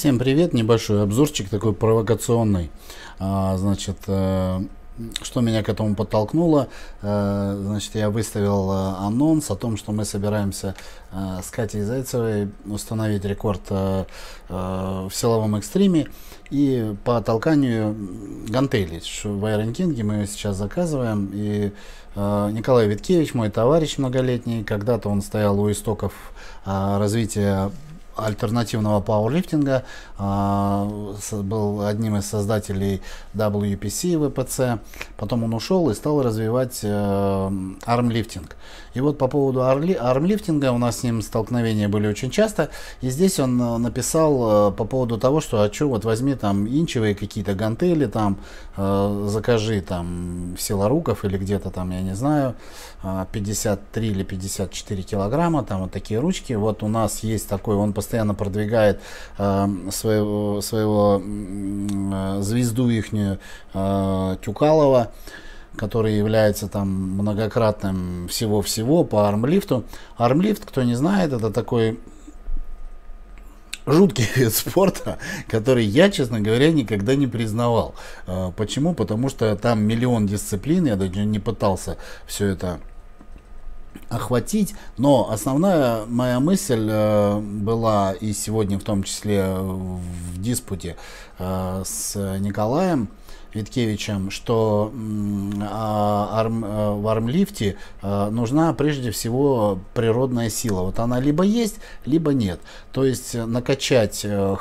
Всем привет, небольшой обзорчик такой провокационный. А, значит, э, что меня к этому подтолкнуло? Э, значит, я выставил э, анонс о том, что мы собираемся с Катей Зайцевой установить рекорд в силовом экстриме и по толканию гантелей. В King мы ее сейчас заказываем. И Николай Виткевич, мой товарищ многолетний, когда-то он стоял у истоков развития альтернативного пауэрлифтинга, а, был одним из создателей WPC ВПЦ. Потом он ушел и стал развивать э, армлифтинг. И вот по поводу армлифтинга у нас с ним столкновения были очень часто. И здесь он э, написал э, по поводу того, что а что вот возьми там инчевые какие-то гантели, там закажи там силоруков или где-то там, я не знаю, 53 или 54 килограмма, там вот такие ручки. Вот у нас есть такой, он постоянно продвигает своего, своего звезду ихнюю Тюкалова который является там многократным всего-всего по армлифту. Армлифт, кто не знает, это такой жуткий вид спорта, который я, честно говоря, никогда не признавал. А, почему? Потому что там миллион дисциплин, я даже не пытался все это охватить, но основная моя мысль э, была и сегодня в том числе в диспуте э, с Николаем, Виткевичем, что а, арм, э, в армлифте э, нужна прежде всего природная сила. Вот она либо есть, либо нет. То есть накачать, э,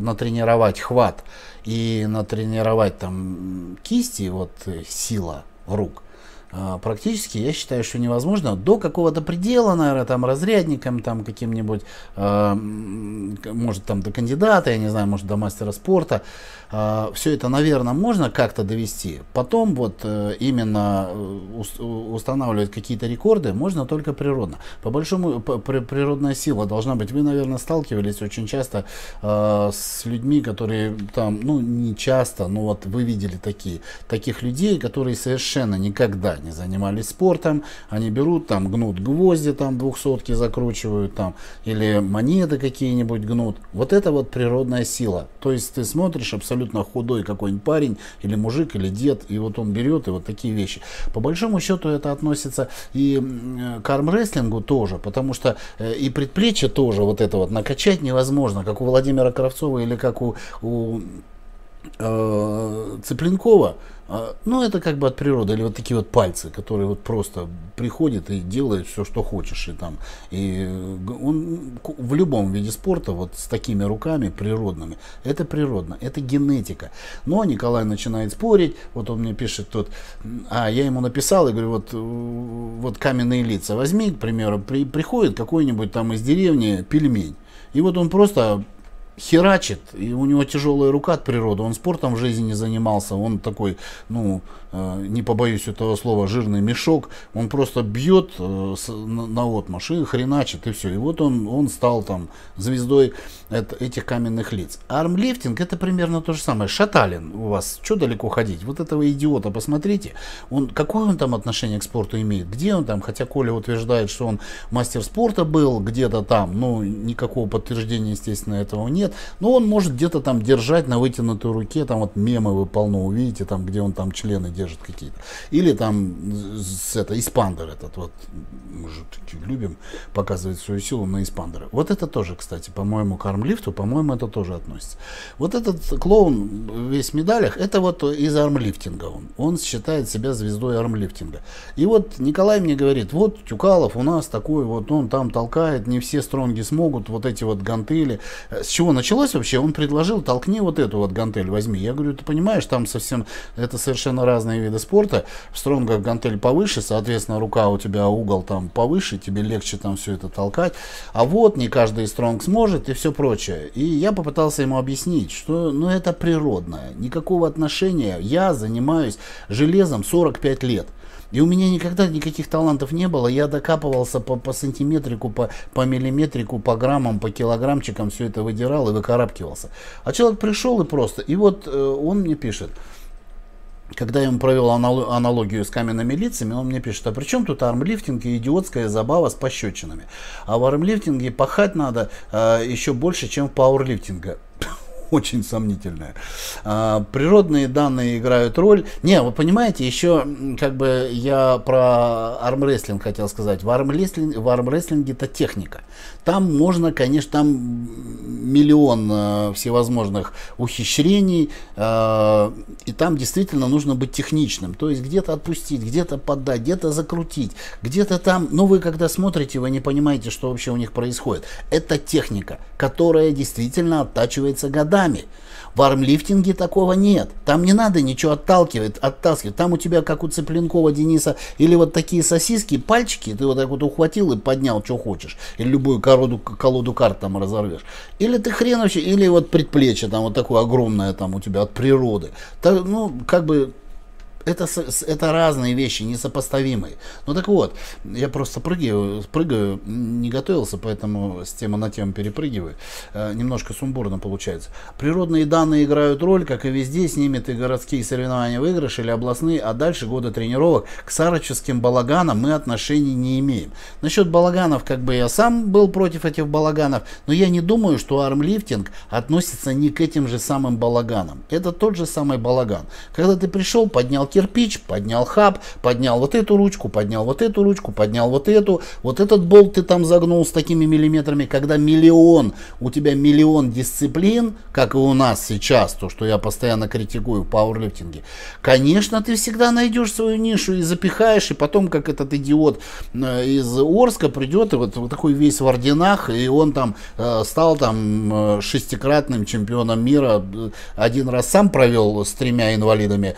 натренировать хват и натренировать там кисти, вот сила рук – практически, я считаю, что невозможно до какого-то предела, наверное, там разрядником, там каким-нибудь, э, может там до кандидата, я не знаю, может до мастера спорта. Э, а, все это, наверное, можно как-то довести. Потом вот э, именно э, устанавливать какие-то рекорды можно только природно. По большому, природная сила должна быть. Вы, наверное, сталкивались очень часто э, с людьми, которые там, ну не часто, но вот вы видели такие, таких людей, которые совершенно никогда не занимались спортом, они берут там, гнут гвозди там двухсотки закручивают там, или монеты какие-нибудь гнут. Вот это вот природная сила. То есть ты смотришь абсолютно худой какой-нибудь парень, или мужик, или дед, и вот он берет и вот такие вещи. По большому счету это относится и к армрестлингу тоже, потому что э, и предплечье тоже вот это вот накачать невозможно, как у Владимира Кравцова или как у, у Цыпленкова, э, ну, это как бы от природы, или вот такие вот пальцы, которые вот просто приходят и делают все, что хочешь, и там, и он в любом виде спорта вот с такими руками природными, это природно, это генетика. Но Николай начинает спорить, вот он мне пишет тут, а я ему написал, и говорю, вот, вот каменные лица возьми, к примеру, при, приходит какой-нибудь там из деревни пельмень, и вот он просто херачит, и у него тяжелая рука от природы, он спортом в жизни не занимался, он такой, ну, э, не побоюсь этого слова, жирный мешок, он просто бьет э, на, отмашь и хреначит, и все. И вот он, он стал там звездой этих каменных лиц. Армлифтинг это примерно то же самое. Шаталин у вас, что далеко ходить? Вот этого идиота посмотрите, он, какое он там отношение к спорту имеет? Где он там? Хотя Коля утверждает, что он мастер спорта был где-то там, но никакого подтверждения, естественно, этого нет нет. Но он может где-то там держать на вытянутой руке, там вот мемы вы полно увидите, там, где он там члены держит какие-то. Или там с это, испандер этот вот, мы же любим показывать свою силу на испандеры. Вот это тоже, кстати, по-моему, к армлифту, по-моему, это тоже относится. Вот этот клоун весь в медалях, это вот из армлифтинга он. Он считает себя звездой армлифтинга. И вот Николай мне говорит, вот Тюкалов у нас такой вот, он там толкает, не все стронги смогут, вот эти вот гантели. С чего началось вообще, он предложил, толкни вот эту вот гантель, возьми. Я говорю, ты понимаешь, там совсем, это совершенно разные виды спорта. В стронгах гантель повыше, соответственно, рука у тебя угол там повыше, тебе легче там все это толкать. А вот не каждый стронг сможет и все прочее. И я попытался ему объяснить, что ну это природное, никакого отношения. Я занимаюсь железом 45 лет. И у меня никогда никаких талантов не было. Я докапывался по, по сантиметрику, по, по миллиметрику, по граммам, по килограммчикам, все это выдирал и выкарабкивался. А человек пришел и просто, и вот э, он мне пишет, когда я ему провел аналогию с каменными лицами, он мне пишет, а при чем тут армлифтинг и идиотская забава с пощечинами? А в армлифтинге пахать надо э, еще больше, чем в пауэрлифтинге очень сомнительная. А, природные данные играют роль. Не, вы понимаете, еще как бы я про армрестлинг хотел сказать. В армрестлинге, в армрестлинге это техника. Там можно, конечно, там миллион э, всевозможных ухищрений, э, и там действительно нужно быть техничным. То есть где-то отпустить, где-то поддать, где-то закрутить, где-то там, ну вы когда смотрите, вы не понимаете, что вообще у них происходит. Это техника, которая действительно оттачивается годами. В армлифтинге такого нет. Там не надо ничего отталкивать, оттаскивать. Там у тебя, как у Цыпленкова Дениса, или вот такие сосиски, пальчики, ты вот так вот ухватил и поднял, что хочешь. Или любую колоду, колоду карт там разорвешь. Или ты хрен вообще, или вот предплечье там вот такое огромное там у тебя от природы. Так, ну, как бы это, это разные вещи, несопоставимые. Ну так вот, я просто прыгаю, прыгаю, не готовился, поэтому с темы на тему перепрыгиваю. Э, немножко сумбурно получается. Природные данные играют роль, как и везде, снимет и городские соревнования выигрыш или областные, а дальше годы тренировок к сароческим балаганам мы отношений не имеем. Насчет балаганов, как бы я сам был против этих балаганов, но я не думаю, что армлифтинг относится не к этим же самым балаганам. Это тот же самый балаган. Когда ты пришел, поднял кирпич, поднял хаб, поднял вот эту ручку, поднял вот эту ручку, поднял вот эту, вот этот болт ты там загнул с такими миллиметрами, когда миллион, у тебя миллион дисциплин, как и у нас сейчас, то, что я постоянно критикую в пауэрлифтинге, конечно, ты всегда найдешь свою нишу и запихаешь, и потом, как этот идиот э, из Орска придет, и вот, вот такой весь в орденах, и он там э, стал там э, шестикратным чемпионом мира, один раз сам провел с тремя инвалидами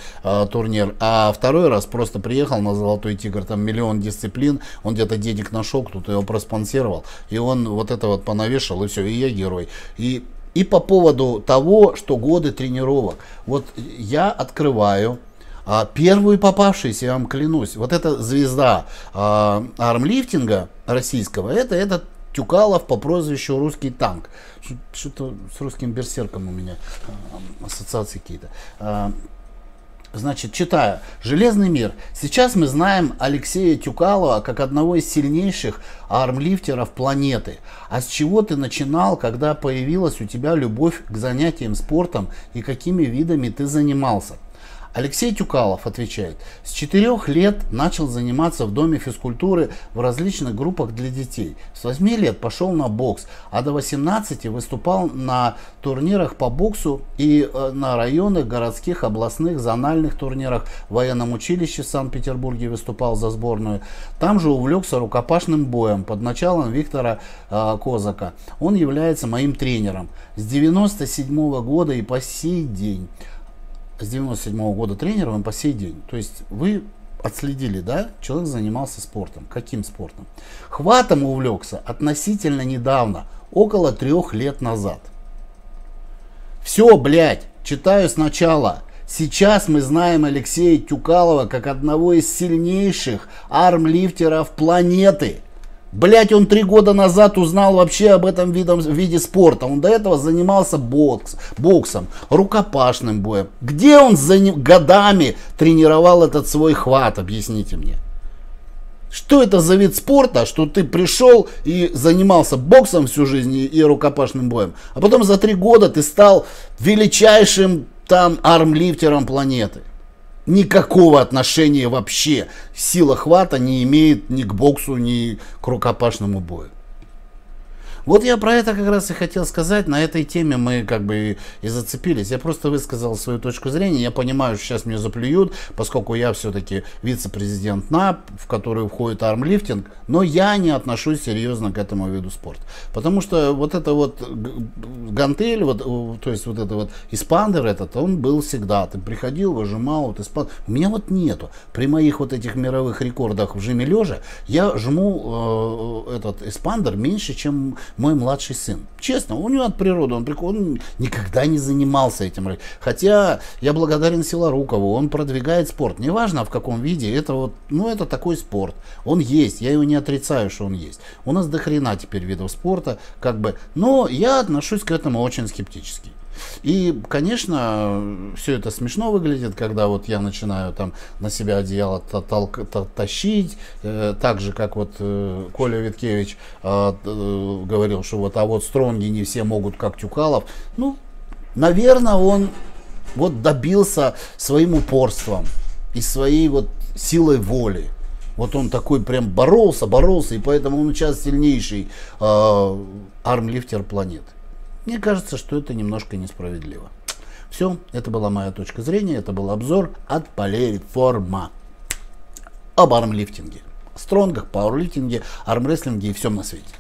турнир, например, а второй раз просто приехал на Золотой Тигр, там миллион дисциплин, он где-то денег нашел, кто-то его проспонсировал, и он вот это вот понавешал, и все, и я герой. И, и по поводу того, что годы тренировок, вот я открываю, а первую попавшуюся, я вам клянусь, вот эта звезда а, армлифтинга российского, это этот Тюкалов по прозвищу «Русский танк». Что-то с русским берсерком у меня а, ассоциации какие-то. Значит, читаю. «Железный мир». Сейчас мы знаем Алексея Тюкалова как одного из сильнейших армлифтеров планеты. А с чего ты начинал, когда появилась у тебя любовь к занятиям спортом и какими видами ты занимался? Алексей Тюкалов отвечает, с четырех лет начал заниматься в Доме физкультуры в различных группах для детей. С 8 лет пошел на бокс, а до 18 выступал на турнирах по боксу и э, на районных, городских, областных, зональных турнирах. В военном училище в Санкт-Петербурге выступал за сборную. Там же увлекся рукопашным боем под началом Виктора э, Козака. Он является моим тренером. С 97 года и по сей день с 97 -го года тренером и по сей день. То есть вы отследили, да, человек занимался спортом. Каким спортом? Хватом увлекся относительно недавно, около трех лет назад. Все, блядь, читаю сначала. Сейчас мы знаем Алексея Тюкалова как одного из сильнейших армлифтеров планеты – Блять, он три года назад узнал вообще об этом видом, виде спорта. Он до этого занимался бокс, боксом, рукопашным боем. Где он за годами тренировал этот свой хват, объясните мне. Что это за вид спорта, что ты пришел и занимался боксом всю жизнь и, рукопашным боем, а потом за три года ты стал величайшим там армлифтером планеты никакого отношения вообще сила хвата не имеет ни к боксу, ни к рукопашному бою. Вот я про это как раз и хотел сказать. На этой теме мы как бы и зацепились. Я просто высказал свою точку зрения. Я понимаю, что сейчас меня заплюют, поскольку я все-таки вице-президент НАП, в который входит армлифтинг, но я не отношусь серьезно к этому виду спорта. Потому что вот это вот гантель, вот, то есть вот это вот испандер этот, он был всегда. Ты приходил, выжимал, вот испан... У меня вот нету. При моих вот этих мировых рекордах в жиме лежа я жму э, этот испандер меньше, чем мой младший сын. Честно, у него от природы, он, он никогда не занимался этим. Хотя я благодарен Силорукову, он продвигает спорт. Неважно в каком виде, это вот, ну это такой спорт. Он есть, я его не отрицаю, что он есть. У нас до хрена теперь видов спорта, как бы, но я отношусь к этому очень скептически. И, конечно, все это смешно выглядит, когда вот я начинаю там на себя одеяло тащить, э, так же, как вот э, Коля Виткевич э, говорил, что вот, а вот стронги не все могут, как Тюкалов. Ну, наверное, он вот добился своим упорством и своей вот силой воли. Вот он такой прям боролся, боролся, и поэтому он сейчас сильнейший э, армлифтер планеты. Мне кажется, что это немножко несправедливо. Все, это была моя точка зрения, это был обзор от Полереформа об армлифтинге, стронгах, пауэрлифтинге, армрестлинге и всем на свете.